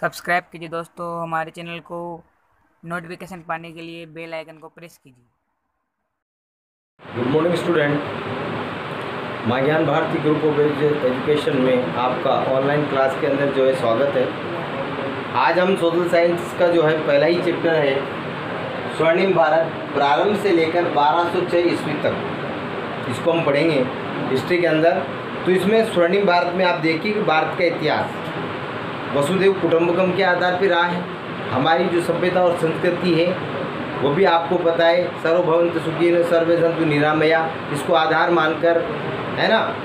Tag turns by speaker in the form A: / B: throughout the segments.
A: Subscribe कीजिए दोस्तों, हमारे चैनल को नोटिफिकेशन पाने के लिए बेल आइकन को प्रेस कीजिए।
B: गुड मॉर्निंग स्टूडेंट माँ Gyan Bharti group of education में आपका ऑनलाइन क्लास के अंदर जो है स्वागत है। आज हम सोशल साइंस का जो है पहला ही चैप्टर है, स्वर्णिम भारत, प्रारंभ से लेकर 1206 ईस्वी तक। इसको हम पढ़ेंगे। हिस्ट्री के अंदर। तो इसमें स्वर्णिम भारत में आप देखिए कि भारत का इतिहास। वसुदेव कुटुम्बकम के आधार पर रहा है। हमारी जो सभ्यता और संस्कृति है, वो भी आपको पता है। सर्वभवंत सुखी सर्वे संतु निरामया, इसको आधार मानकर, है ना?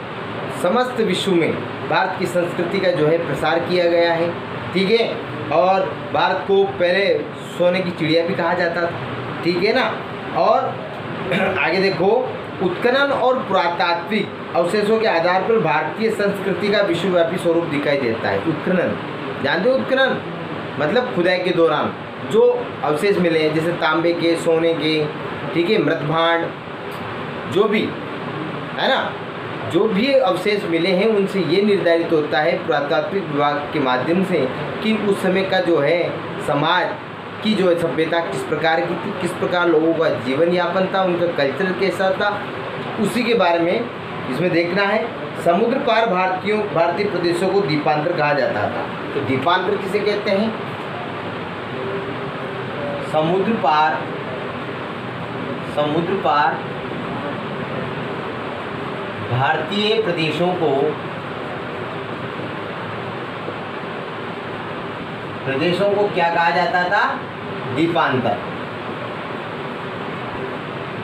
B: समस्त विश्व में भारत की संस्कृति का जो है प्रसार किया गया है, ठीक है? और भारत को पहले सोने की चिड़िया भी कहा जाता था, ठीक है ना? और आगे देखो, उत्खनन और पुरातात्विक अवशेषों के आधार पर भारतीय संस्कृति का विश्वव्यापी स्वरूप दिखाई देता है, उत्खनन। जानते हो उत्खनन मतलब खुदाई के दौरान जो अवशेष मिले हैं, जैसे तांबे के, सोने के, ठीक है, मृतभांड, जो भी, है ना? जो भी अवशेष मिले हैं, उनसे ये निर्धारित होता है पुरातात्विक विभाग के माध्यम से कि उस समय का जो है समाज की जो है सभ्यता किस प्रकार की थी, किस प्रकार लोगों का जीवन यापन था, उनका कल्चर कैसा था, उसी के बारे में इसमें देखना है। समुद्र पार भारतीयों, भारतीय प्रदेशों को दीपांतर कहा जाता था। तो दीपांतर किसे कहते हैं? समुद्र पार समुद्र पार भारतीय प्रदेशों को प्रदेशों को क्या कहा जाता था? दीपांतर।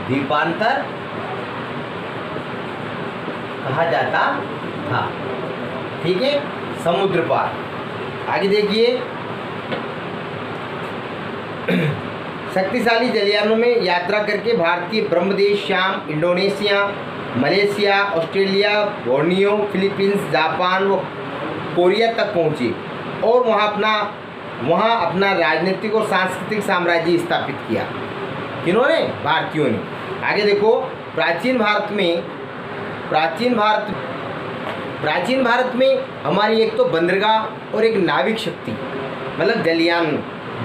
B: द्वीपांतर कहा जाता था। ठीक है? समुद्र पार। आगे देखिए। शक्तिशाली जलयानों में यात्रा करके भारतीय Brahmadesh, Shyam, Indonesia, Malaysia, Australia, Borneo, Philippines, Japan व कोरिया तक पहुँचे और वहाँ अपना वहाँ अपना राजनीतिक और सांस्कृतिक साम्राज्य स्थापित किया। किन्होंने? भारतीयों ने। आगे देखो। प्राचीन भारत में प्राचीन भारत प्राचीन भारत में हमारी एक तो बंदरगाह और एक नाविक शक्ति मतलब जलियान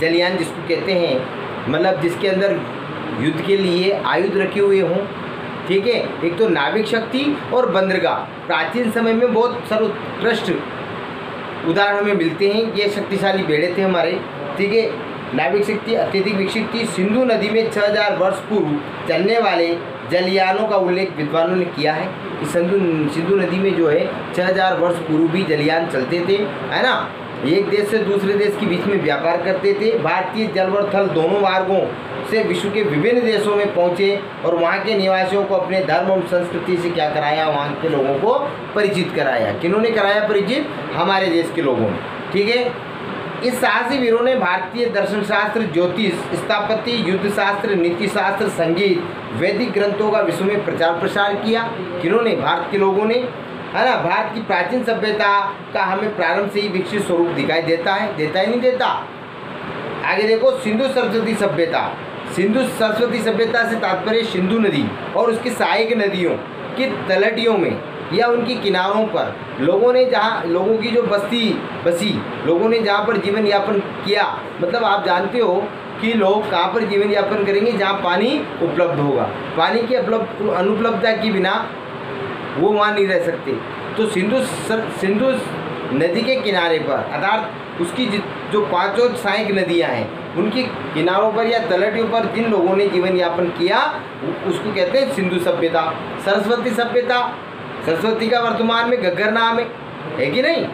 B: जलियान जिसको कहते हैं मतलब जिसके अंदर युद्ध के लिए आयुध रखे हुए हों, ठीक है? एक तो नाविक शक्ति और बंदरगाह। प्राचीन समय में बहुत सर्वोत्कृष्ट उदाहरण हमें मिलते हैं, ये शक्तिशाली बेड़े थे हमारे, ठीक है? नाविक शक्ति, अत्यधिक विकसित थी। सिंधु नदी में 6000 वर्ष पूर्व चलने वाले जलियानों का उल्लेख विद्वानों ने किया है कि सिंधु सिंधु नदी में जो है 6000 वर्ष पूर्व भी जलियान चलते थे, है ना? एक देश से दूसरे देश के बीच में व्यापार करते थे। भारतीय जल व थल दोनों मार्गों से विश्व के विभिन्न देशों में पहुँचे और वहाँ के निवासियों को अपने धर्म और संस्कृति से क्या कराया, वहाँ के लोगों को परिचित कराया। किन्होंने कराया परिचित? हमारे देश के लोगों ने। ठीक है? इस साहसी वीरों ने भारतीय दर्शन शास्त्र ज्योतिष, स्थापत्य युद्ध शास्त्र नीति शास्त्र संगीत, वैदिक ग्रंथों का विश्व में प्रचार प्रसार किया किन्होंने भारत के लोगों ने, है ना, भारत की प्राचीन सभ्यता का हमें प्रारंभ से ही विकसित स्वरूप दिखाई देता है, देता ही नहीं देता। आगे देखो, सिंधु सरस्वती सभ्यता। सिंधु सरस्वती सभ्यता से तात्पर्य सिंधु नदी और उसकी सहायक नदियों की तलटियों में या उनकी किनारों पर। लोगों ने जहाँ, लोगों की जो बस्ती, बसी, लोगों ने जहाँ पर जीवन यापन किया मतलब आप जानते हो कि लोग कहाँ पर जीवन यापन करेंगे जहाँ पानी उपलब्ध होगा। पानी की उपलब्ध अनुपलब्धता के बिना वो वहाँ नहीं रह सकते। तो सिंधु सिंधु नदी के किनारे पर, अर्थात उसकी जो पाँचों सहायक नदियाँ हैं, उनकी किनारों पर या तलटियों पर जिन लोगों ने जीवन यापन किया उसको कहते हैं सिंधु सभ्यता, सरस्वती सभ्यता सरस्वती का वर्तमान में गग्गर नाम है। है कि नहीं?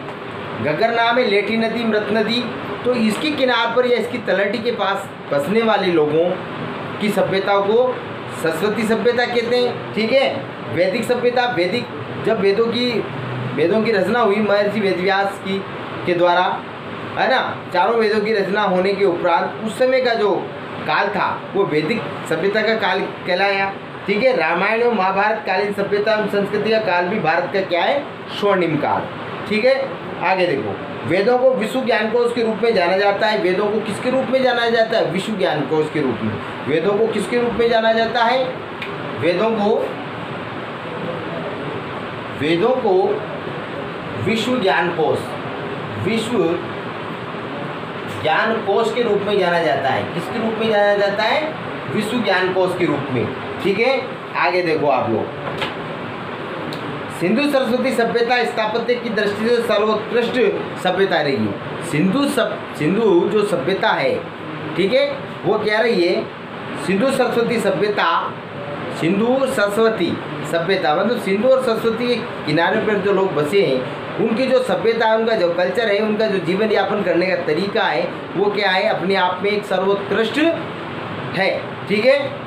B: गग्गर नाम है लेठी नदी, मृत नदी। तो इसके किनार पर या इसकी तलहटी के पास बसने वाले लोगों की सभ्यता को सरस्वती सभ्यता कहते हैं, ठीक है? वैदिक सभ्यता, वैदिक, जब वेदों की वेदों की रचना हुई, महर्षि वेदव्यास की, के द्वारा, है ना? चारों वेदों की रचना होने के उपरांत, उस समय का जो काल था, वो वैदिक सभ्यता का काल कहलाया। ठीक है, रामायण और महाभारत कालीन सभ्यता एवं संस्कृति का काल भी भारत का क्या है? स्वर्णिम काल। ठीक है, आगे देखो। वेदों को विश्व ज्ञान कोश के रूप में जाना जाता है। वेदों को किसके रूप में जाना जाता है? विश्व ज्ञान कोश के रूप में। वेदों को किसके रूप में जाना जाता है? वेदों को वेदों को विश्व ज्ञान कोश विश्व ज्ञान कोश के रूप में जाना जाता है। किसके रूप में जाना जाता है? विश्व ज्ञान कोश के रूप में। ठीक है? आगे देखो आप लोग। सिंधु सरस्वती सभ्यता स्थापत्य की दृष्टि से सर्वोत्कृष्ट सभ्यता रहेगी सिंधु सब, सिंधु जो सभ्यता है, ठीक है? वो क्या रही है? सिंधु सरस्वती सभ्यता, सिंधु सरस्वती सभ्यता मतलब सिंधु और सरस्वती के किनारे पर जो लोग बसे हैं, उनकी जो सभ्यता है, उनका जो कल्चर है, उनका जो जीवन यापन करने का तरीका है, वो क्या है? अपने आप में एक सर्वोत्कृष्ट है, ठीक है?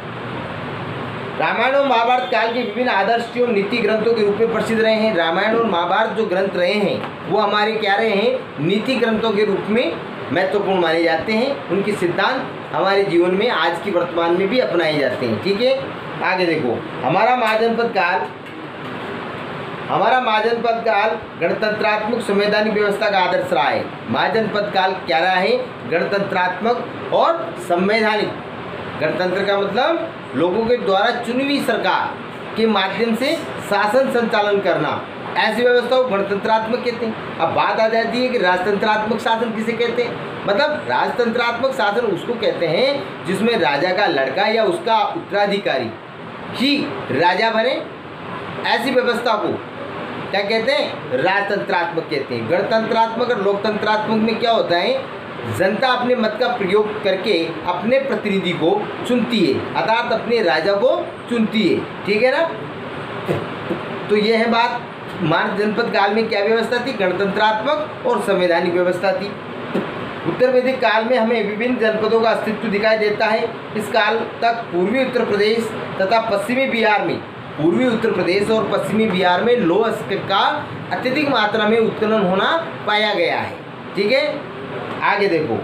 B: रामायण और महाभारत काल के विभिन्न आदर्श एवं नीति ग्रंथों के रूप में प्रसिद्ध रहे हैं। रामायण और महाभारत जो ग्रंथ रहे हैं, वो हमारे क्या रहे हैं? नीति ग्रंथों के रूप में महत्वपूर्ण माने जाते हैं। उनके सिद्धांत हमारे जीवन में आज की वर्तमान में भी अपनाए जाते हैं। ठीक है? आगे देखो। हमारा महाजनपद काल, हमारा महाजनपद काल गणतंत्रात्मक संवैधानिक व्यवस्था का आदर्श रहा है। महाजनपद काल क्या रहा है? गणतंत्रात्मक और संवैधानिक गणतंत्र का मतलब लोगों के द्वारा चुनी हुई सरकार के माध्यम से शासन संचालन करना। ऐसी व्यवस्था को गणतंत्रात्मक कहते हैं। अब बात आ जाती है कि राजतंत्रात्मक शासन किसे कहते हैं? मतलब राजतंत्रात्मक शासन उसको कहते हैं जिसमें राजा का लड़का या उसका उत्तराधिकारी ही राजा बने। ऐसी व्यवस्था को क्या कहते हैं? राजतंत्रात्मक कहते हैं। गणतंत्रात्मक और लोकतंत्रात्मक में क्या होता है? जनता अपने मत का प्रयोग करके अपने प्रतिनिधि को चुनती है। अर्थात अपने राजा को चुनती है। ठीक है ना? तो यह है बात। मान जनपद काल में क्या व्यवस्था थी? गणतंत्रात्मक और संवैधानिक व्यवस्था थी। उत्तर वैदिक काल में हमें विभिन्न जनपदों का अस्तित्व दिखाई देता है। इस काल तक पूर्वी उत्तर प्रदेश तथा पश्चिमी बिहार में, पूर्वी उत्तर प्रदेश और पश्चिमी बिहार में लोह का अत्यधिक मात्रा में उत्खनन होना पाया गया है। ठीक है? आगे देखो।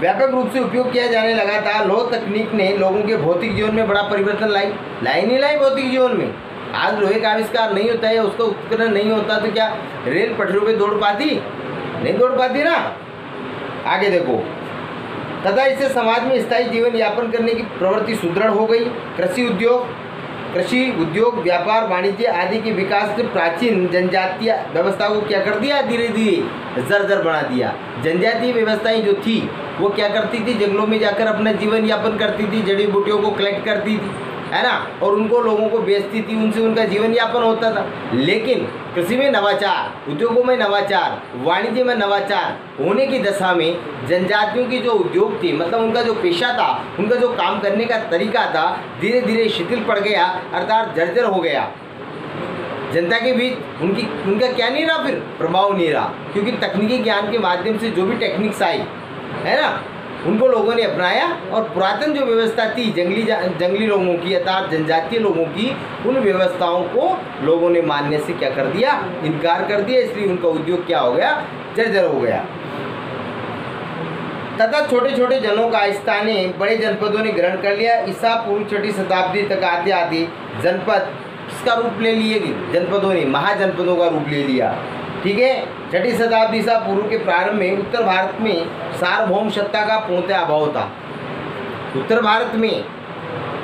B: व्यापक रूप से उपयोग किया जाने लगा था। लोह तकनीक ने लोगों के भौतिक जीवन में बड़ा परिवर्तन लाई। लाई नहीं लाई भौतिक जीवन में। आज लोहे का आविष्कार नहीं होता है उसका उत्खनन नहीं होता तो क्या रेल पटरियों पे दौड़ पाती? नहीं दौड़ पाती ना? आगे देखो। तथा इससे समाज में स्थायी जीवन यापन करने की प्रवृत्ति सुदृढ़ हो गई। कृषि उद्योग कृषि, उद्योग, व्यापार, वाणिज्य आदि के विकास से प्राचीन जनजातीय व्यवस्था को क्या कर दिया? धीरे धीरे जर जर बना दिया। जनजातीय व्यवस्थाएँ जो थी, वो क्या करती थी? जंगलों में जाकर अपना जीवन यापन करती थी, जड़ी बूटियों को कलेक्ट करती थी। है ना? और उनको लोगों को बेचती थी, उनसे उनका जीवन यापन होता था। लेकिन कृषि में नवाचार, उद्योगों में नवाचार, वाणिज्य में नवाचार होने की दशा में जनजातियों की जो उद्योग थी मतलब उनका जो पेशा था, उनका जो काम करने का तरीका था धीरे धीरे शिथिल पड़ गया, अर्थात जर्जर हो गया। जनता के बीच उनकी, उनका क्या नहीं रहा फिर? प्रभाव नहीं रहा, क्योंकि तकनीकी ज्ञान के माध्यम से जो भी टेक्निक्स आई, है ना? उनको लोगों ने अपनाया और पुरातन जो व्यवस्था थी, जंगली जंगली लोगों की अर्थात जनजातीय लोगों की, उन व्यवस्थाओं को लोगों ने मानने से क्या कर दिया? इनकार कर दिया, इसलिए उनका उद्योग क्या हो गया? जर्जर हो गया। तथा छोटे छोटे जनों का स्थानीय, बड़े जनपदों ने ग्रहण कर लिया। ईसा पूर्व छठी शताब्दी तक आते आते जनपद किसका रूप ले लिए जनपदों ने, महाजनपदों का रूप ले लिया। ठीक है? छठी शताब्दी ईसा पूर्व के प्रारंभ में उत्तर भारत में सार्वभौम सत्ता का पूर्णतः अभाव था। उत्तर भारत में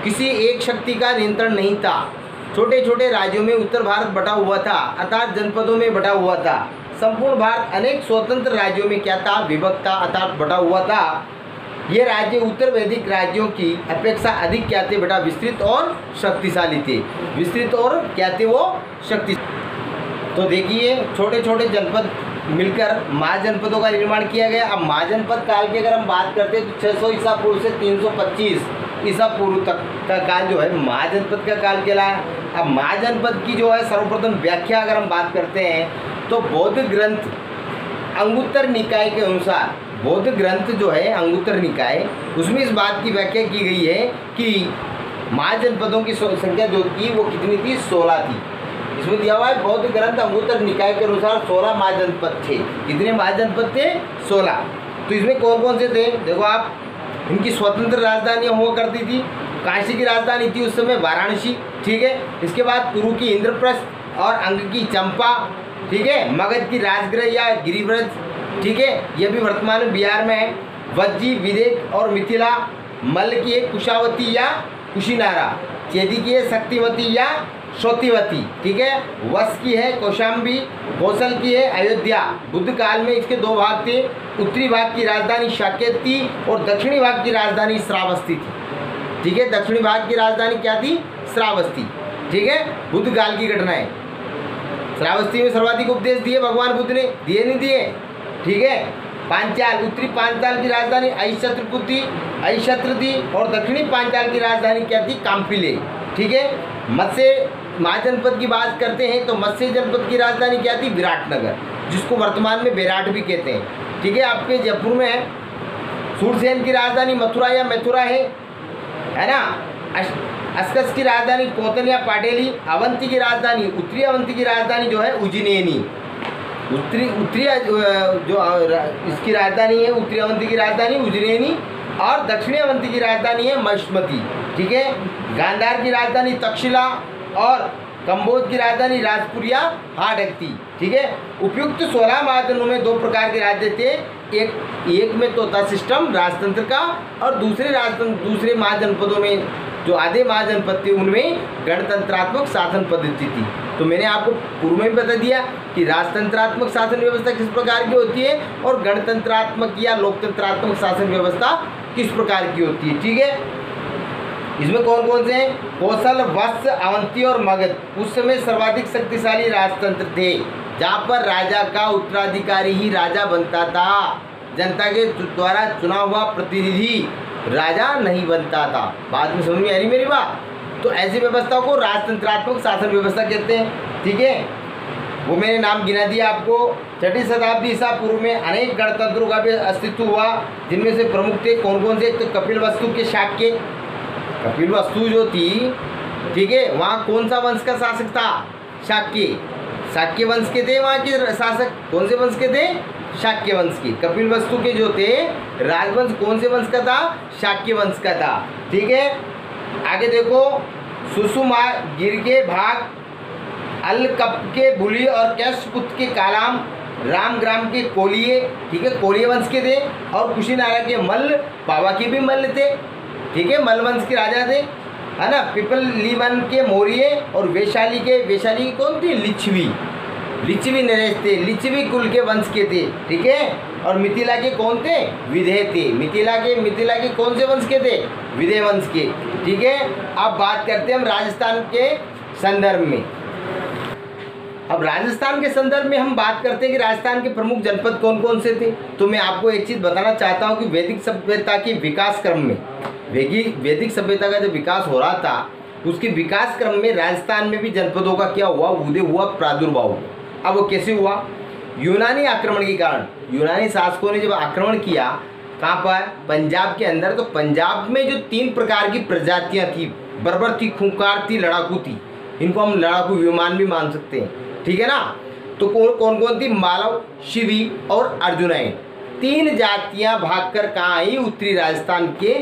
B: किसी एक शक्ति का नियंत्रण नहीं था। छोटे छोटे राज्यों में उत्तर भारत बटा हुआ था, अर्थात जनपदों में बटा हुआ था। संपूर्ण भारत अनेक स्वतंत्र राज्यों में क्या था? विभक्त था, अर्थात बटा हुआ था। ये राज्य उत्तर वैदिक राज्यों की अपेक्षा अधिक क्या थे? बेटा विस्तृत और शक्तिशाली थे। विस्तृत और क्या थे वो? शक्ति तो देखिए छोटे छोटे जनपद मिलकर महाजनपदों का निर्माण किया गया। अब महाजनपद काल की अगर हम बात करते हैं तो 600 ईसा पूर्व से 325 ईसा पूर्व तक का काल जो है महाजनपद का काल कहलाया अब महाजनपद की जो है, सर्वप्रथम व्याख्या अगर हम बात करते हैं तो बौद्ध ग्रंथ अंगुत्तर निकाय के अनुसार, बौद्ध ग्रंथ जो है, अंगुत्तर निकाय, उसमें इस बात की व्याख्या की गई है कि महाजनपदों की संख्या जो थी, वो कितनी थी? सोलह थी। इसमें दिया हुआ है, बौद्ध ग्रंथ अंगुत्तर निकाय के अनुसार सोलह महाजनपद थे। कितने महाजनपद थे? सोलह। तो इसमें कौन कौन से थे? देखो आप, इनकी स्वतंत्र राजधानियाँ हुआ करती थी। काशी की राजधानी थी उस समय, वाराणसी, ठीक है? इसके बाद कुरु की इंद्रप्रस्थ और अंग की चंपा, ठीक है? मगध की राजगृह या गिरिव्रज, ठीक है? यह भी वर्तमान में बिहार में है। वज्जी विदेक और मिथिला, मल्ल की एक कुशावती या कुशीनारा चेदी की है शक्तिवती या श्रोतिवती, ठीक है? वश की है कौशाम्बी, कौशल की है अयोध्या। बुद्ध काल में इसके दो भाग थे, उत्तरी भाग की राजधानी शाकेत थी और दक्षिणी भाग की राजधानी श्रावस्ती थी। ठीक है? दक्षिणी भाग की राजधानी क्या थी? श्रावस्ती। ठीक है? बुद्ध काल की घटनाएँ। श्रावस्ती में सर्वाधिक उपदेश दिए भगवान बुद्ध ने। दिए नहीं दिए? ठीक है? पांचाल, उत्तरी पांचाल की राजधानी अहिशत्र थी अहिशत्र थी और दक्षिणी पांचाल की राजधानी क्या थी? काम्पिले। ठीक है? मत्स्य महाजनपद की बात करते हैं तो मत्स्य जनपद की राजधानी क्या थी? विराटनगर, जिसको वर्तमान में विराट भी कहते हैं। ठीक है? आपके जयपुर में सूरसेन की राजधानी मथुरा या मथुरा है? है ना? अस्कस की राजधानी कोतन या पाटेली, अवंती की राजधानी, उत्तरी अवंती की राजधानी जो है उज्जैनी। उत्तरी उत्तरी जो इसकी राजधानी है, उत्तरी अवंती की राजधानी उज्जैनी और दक्षिणी अवंती की राजधानी है मशमती, ठीक है? गांधार की राजधानी तक्षशिला और कंबोज की राजधानी राजपुरिया हाडक थी ठीक है? उपयुक्त सोलह महाजनों में दो प्रकार के राज्य थे, एक एक में तो था सिस्टम, राजतंत्र का, और दूसरे राजतंत्र, दूसरे महाजनपदों में जो आधे महाजनपद थे उनमें गणतंत्रात्मक शासन पद्धति थी। तो मैंने आपको पूर्व में बता दिया कि राजतंत्रात्मक शासन व्यवस्था किस प्रकार की होती है और गणतंत्रात्मक या लोकतंत्रात्मक शासन व्यवस्था किस प्रकार की होती है, ठीक है? इसमें कौन कौन से हैं? कौशल, वत्स, अवंती और मगध। उस समय सर्वाधिक शक्तिशाली राजतंत्र थे, जहाँ पर राजा का उत्तराधिकारी ही राजा बनता था। जनता के द्वारा चुना हुआ प्रतिनिधि राजा नहीं बनता था। बाद में समझ में आ रही मेरी बात। तो ऐसी व्यवस्था को राजतंत्रात्मक शासन व्यवस्था कहते हैं। ठीक है? वो मैंने नाम गिना दिया आपको। छठी शताब्दी ईसा पूर्व में अनेक गणतंत्रों का भी अस्तित्व हुआ, जिनमें से प्रमुख थे कौन कौन से तो कपिल वस्तु के शाक्य। कपिल वस्तु जो थी, ठीक है, वहाँ कौन सा वंश का शासक था? शाक्य। शाक्य वंश के थे वहाँ के शासक। कौन से वंश के थे? शाक्य वंश की। कपिल वस्तु के जो थे, राजवंश कौन से वंश का था? शाक्य वंश का था। ठीक है? आगे देखो, सुषुमा गिर के भाग अल कप के बुली और कैशपुत के कालाम, राम ग्राम के कोलिए ठीक है? कोलिए वंश के थे और कुशीनारा के मल्ल पावा के भी मल्ल थे। ठीक है? मलवंश के राजा थे, है ना? पिपल लीवन के मौर्य और वैशाली के, वैशाली कौन थी? लिच्छवी। लिच्छवी नरेश थे लिच्छवी कुल के वंश के थे, ठीक है? और मिथिला के कौन थे? विधेय थे। मिथिला के मिथिला के कौन से वंश के थे? विधेय वंश के, ठीक है? अब बात करते हैं हम राजस्थान के संदर्भ में। अब राजस्थान के संदर्भ में हम बात करते हैं कि राजस्थान के प्रमुख जनपद कौन कौन से थे? तो मैं आपको एक चीज़ बताना चाहता हूँ कि वैदिक सभ्यता के विकास क्रम में, वैदिक वैदिक सभ्यता का जो विकास हो रहा था, उसके विकास क्रम में राजस्थान में भी जनपदों का क्या हुआ? उदय हुआ, प्रादुर्भाव हुआ। अब वो कैसे हुआ? यूनानी आक्रमण के कारण। यूनानी शासकों ने जब आक्रमण किया, कहाँ पर? पंजाब के अंदर। तो पंजाब में जो तीन प्रकार की प्रजातियाँ थी, बर्बर थी खूंकार थी, लड़ाकू थी, इनको हम लड़ाकू विमान भी मान सकते हैं। ठीक है ना? तो कौन कौन कौन थी? मालव, शिवी और अर्जुनाएँ तीन जातियाँ भागकर कहाँ आई? उत्तरी राजस्थान के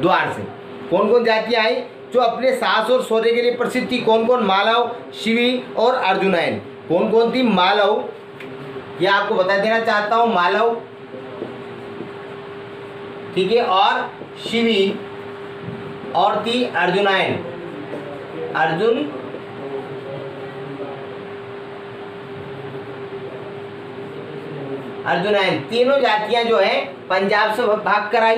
B: द्वार से। कौन कौन जातियाँ आई? जो अपने सास और सौर्य के लिए प्रसिद्ध थी, कौन कौन? मालव, शिवी और अर्जुनायन कौन कौन थी? मालव। ये आपको बता देना चाहता हूँ, मालव। ठीक है, और शिवी। और थी अर्जुनायन। अर्जुन? अर्जुनायन। तीनों जातियाँ जो है, पंजाब से भाग कर आई।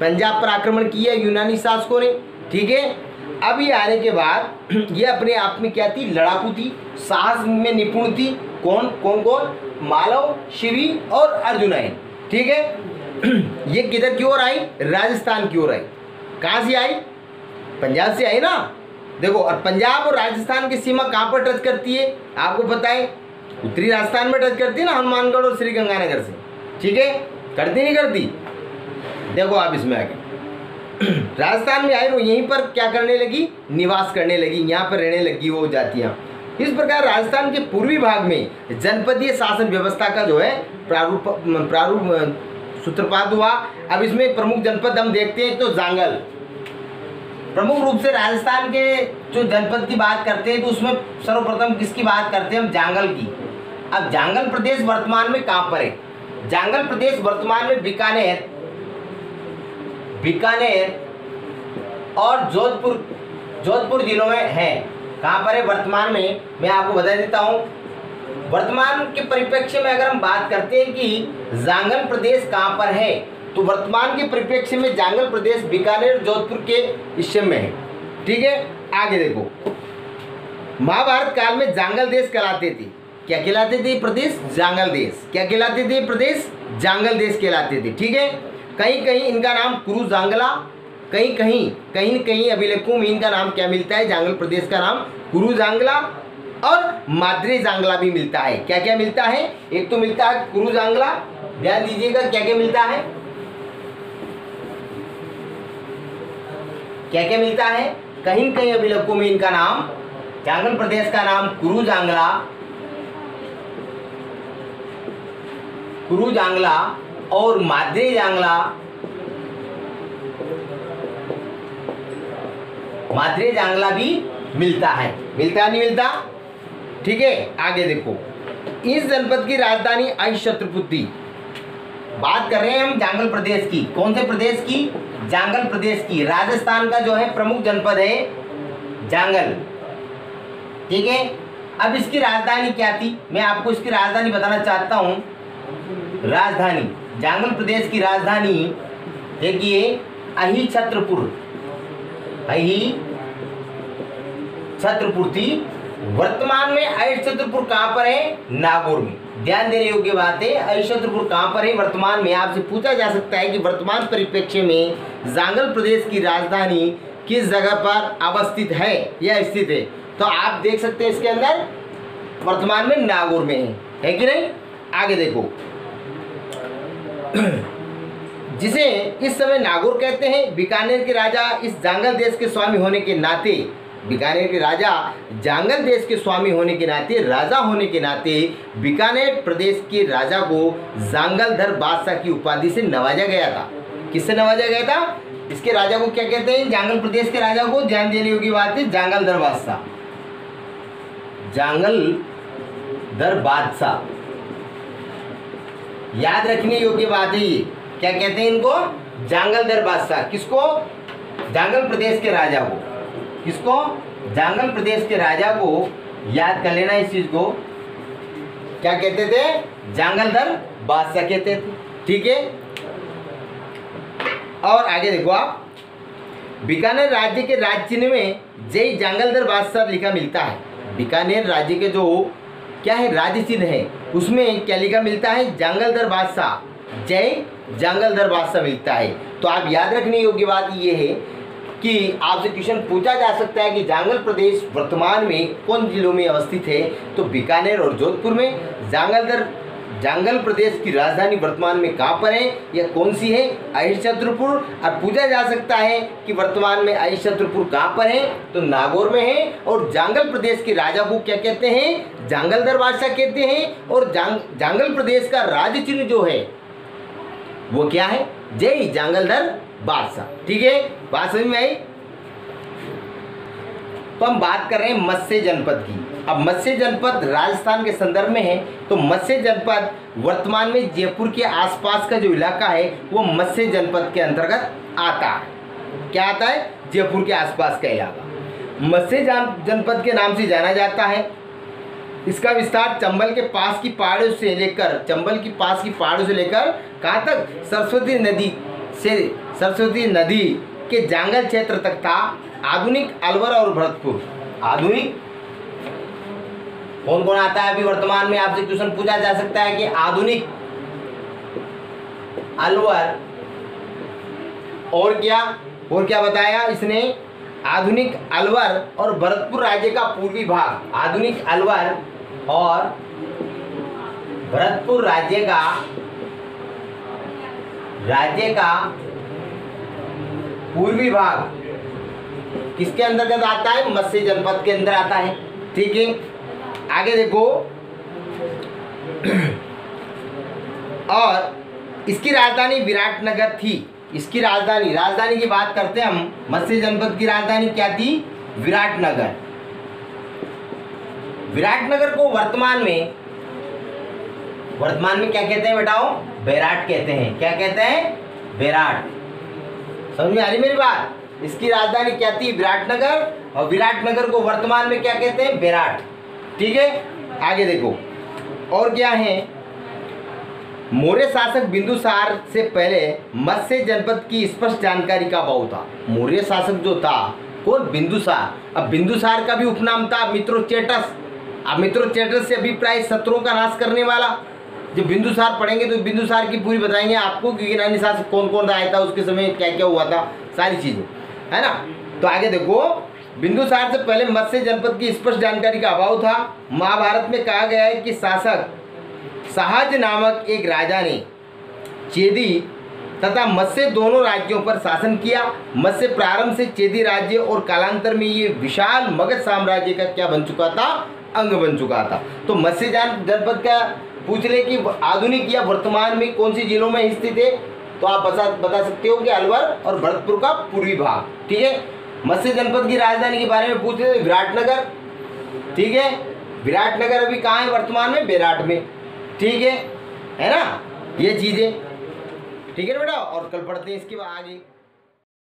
B: पंजाब पर आक्रमण किया यूनानी शासकों ने। ठीक है? अब ये आने के बाद ये अपने आप में क्या थी? लड़ाकू थी, साहस में निपुण थी। कौन? कौन कौन मालव, शिवी और अर्जुन अर्जुनायन ठीक है? ये किधर की ओर आई? राजस्थान की ओर आई। कहाँ से आई? पंजाब से आई ना? देखो, और पंजाब और राजस्थान की सीमा कहाँ पर टच करती है? आपको पता है, उत्तरी राजस्थान में टच करती है ना हनुमानगढ़ और श्री गंगानगर से। ठीक है? करती नहीं करती? देखो आप इसमें आगे। राजस्थान में आई वो यहीं पर क्या करने लगी? निवास करने लगी। यहाँ पर रहने लगी वो जातियाँ। इस प्रकार राजस्थान के पूर्वी भाग में जनपदीय शासन व्यवस्था का जो है प्रारूप प्रारूप, सूत्रपात हुआ। अब इसमें प्रमुख जनपद हम देखते हैं तो जांगल। प्रमुख रूप से राजस्थान के जो जनपद की बात करते हैं तो उसमें सर्वप्रथम किसकी बात करते हैं हम? जांगल की। अब जांगल प्रदेश वर्तमान में कहाँ पर है? जांगल प्रदेश वर्तमान में बीकानेर बीकानेर और जोधपुर जोधपुर जिलों में है। कहाँ पर है? वर्तमान में, मैं आपको बता देता हूँ। वर्तमान के परिप्रेक्ष्य में अगर हम बात करते हैं कि जांगल प्रदेश कहाँ पर है तो वर्तमान के परिप्रेक्ष्य में जांगल प्रदेश बीकानेर जोधपुर के हिस्से में है। ठीक है? आगे देखो। महाभारत काल में जांगल देश कहलाते थे। क्या कहलाते थे प्रदेश? जांगल देश। क्या कहलाते थे प्रदेश? जांगल देश कहलाते थे। ठीक है? कहीं कहीं इनका नाम कुरु जांगला कहीं कहीं कहीं कहीं अभिलेखों में इनका नाम क्या मिलता है? जांगल प्रदेश का नाम कुरु जांगला और माद्रे जांगला भी मिलता है। क्या क्या मिलता है? एक तो मिलता है कुरु जांगला ध्यान दीजिएगा क्या क्या मिलता है। क्या क्या मिलता है? कहीं कहीं अभिलेखों में इनका नाम, जांगल प्रदेश का नाम कुरु जांगला कुरु जांगला और माद्रे जांगला। माद्रे जांगला भी मिलता है। मिलता नहीं मिलता? ठीक है, आगे देखो। इस जनपद की राजधानी अहिशत्रपुत्री बात कर रहे हैं हम जांगल प्रदेश की। कौन से प्रदेश की? जांगल प्रदेश की। राजस्थान का जो है प्रमुख जनपद है जांगल। ठीक है? अब इसकी राजधानी क्या थी? मैं आपको इसकी राजधानी बताना चाहता हूँ। राजधानी। जांगल प्रदेश की राजधानी देखिए अही छत्रपुर। अही छत्रपुर थी। वर्तमान में अहिर छत्रपुर कहाँ पर है? नागौर में। ध्यान देने योग्य बात है अहिर छत्रपुर कहाँ पर है? वर्तमान में आपसे पूछा जा सकता है कि वर्तमान परिप्रेक्ष्य में जांगल प्रदेश की राजधानी किस जगह पर अवस्थित है या स्थित है? तो आप देख सकते हैं इसके अंदर, वर्तमान में नागौर में है। है कि नहीं? आगे देखो। जिसे इस समय नागौर कहते हैं, बीकानेर के राजा इस जांगल देश के स्वामी होने के नाते, बीकानेर के राजा जांगल देश के स्वामी होने के नाते, राजा होने के नाते बीकानेर प्रदेश के राजा को जांगलधर बादशाह की उपाधि से नवाजा गया था। किससे नवाजा गया था? इसके राजा को क्या कहते हैं? जांगल प्रदेश के राजा को ध्यान देने योग्य बात है जांगलधर बादशाह। जांगल दर बादशाह। याद रखने योग्य बात है क्या कहते हैं इनको? जांगल दर बादशाह। किसको? जांगल प्रदेश के राजा को। किसको? जांगल प्रदेश के राजा को याद कर लेना इस चीज़ को। क्या कहते थे? जांगल दर बादशाह कहते थे। ठीक है? और आगे देखो आप। बीकानेर राज्य के राज्य चिन्ह में जय जांगलधर बादशाह लिखा मिलता है। बीकानेर राज्य के जो क्या है? राज्य चिन्ह है। उसमें क्या लिखा मिलता है? जंगल जांगलधर बादशाह। जय जंगल दर बादशाह मिलता है। तो आप याद रखने योग्य बात ये है कि आपसे क्वेश्चन पूछा जा सकता है कि जांगल प्रदेश वर्तमान में कौन जिलों में अवस्थित है? तो बीकानेर और जोधपुर में। जांगलधर जांगल प्रदेश की राजधानी वर्तमान में कहाँ पर है? यह कौन सी है? अहिरचंद्रपुर और पूछा जा सकता है कि वर्तमान में अहिरचंद्रपुर कहाँ पर है? तो नागौर में है और जांगल प्रदेश के राजा को क्या कहते हैं? जांगलधर बादशाह कहते हैं और जांग, जांगल प्रदेश का राज चिन्ह जो है, वो क्या है? जय जांगलधर बादशाह। ठीक है? बात समझ में आई? तो हम बात कर रहे हैं मत्स्य जनपद की। अब मत्स्य जनपद राजस्थान के संदर्भ में है तो मत्स्य जनपद वर्तमान में जयपुर के आसपास का जो इलाका है, वो मत्स्य जनपद के अंतर्गत आता है। क्या आता है? जयपुर के आसपास का इलाका। मत्स्य जनपद के नाम से जाना जाता है। इसका विस्तार चंबल के पास की पहाड़ों से लेकर, चंबल की पास की पहाड़ों से लेकर कहाँ तक? सरस्वती नदी से, सरस्वती नदी के जांगल क्षेत्र तक था। आधुनिक अलवर और भरतपुर। आधुनिक कौन कौन आता है अभी वर्तमान में? आपसे क्वेश्चन पूछा जा सकता है कि आधुनिक अलवर और क्या? और क्या बताया इसने? आधुनिक अलवर और भरतपुर राज्य का पूर्वी भाग। आधुनिक अलवर और भरतपुर राज्य का राज्य का पूर्वी भाग किसके अंतर्गत आता है? मत्स्य जनपद के अंदर आता है। ठीक है? आगे देखो। और इसकी राजधानी विराटनगर थी। इसकी राजधानी राजधानी की बात करते हैं हम, मत्स्य जनपद की राजधानी क्या थी? विराटनगर विराटनगर को वर्तमान में वर्तमान में क्या कहते हैं बेटाओ? बैराट कहते हैं। क्या कहते हैं? बैराट। समझ में आ रही मेरी बात? इसकी राजधानी क्या थी? विराटनगर और विराटनगर को वर्तमान में क्या कहते हैं? विराट ठीक है? आगे देखो। और क्या है? मौर्य शासक बिंदुसार से पहले मत्स्य जनपद की स्पष्ट जानकारी का अभाव था। मौर्य शासक जो था, कौन? बिंदुसार। अब बिंदुसार का भी उपनाम था मित्रोचेटस अब मित्रोचेटस से अभिप्राय शत्रुओं का नाश करने वाला। जब बिंदुसार पढ़ेंगे तो बिंदुसार की पूरी बताएँगे आपको कि यूनानी शासक कौन कौन आया था, उसके समय क्या क्या हुआ था, सारी चीज़ें। है ना? तो आगे देखो। बिंदुसार से पहले मत्स्य जनपद की स्पष्ट जानकारी का अभाव था। महाभारत में कहा गया है कि शासक सहज नामक एक राजा ने चेदी तथा मत्स्य दोनों राज्यों पर शासन किया। मत्स्य प्रारंभ से चेदी राज्य और कालांतर में ये विशाल मगध साम्राज्य का क्या बन चुका था? अंग बन चुका था। तो मत्स्य जनपद का पूछ ले कि आधुनिक या वर्तमान में कौन सी जिलों में स्थित है? तो आप बता बता सकते हो कि अलवर और भरतपुर का पूर्वी भाग। ठीक है? मत्स्य जनपद की राजधानी के बारे में पूछ रहे थे विराटनगर। ठीक है? विराटनगर अभी कहाँ है वर्तमान में? विराट में। ठीक है? है ना? ये चीज़ें। ठीक है बेटा? और कल पढ़ते हैं इसके बाद आगे।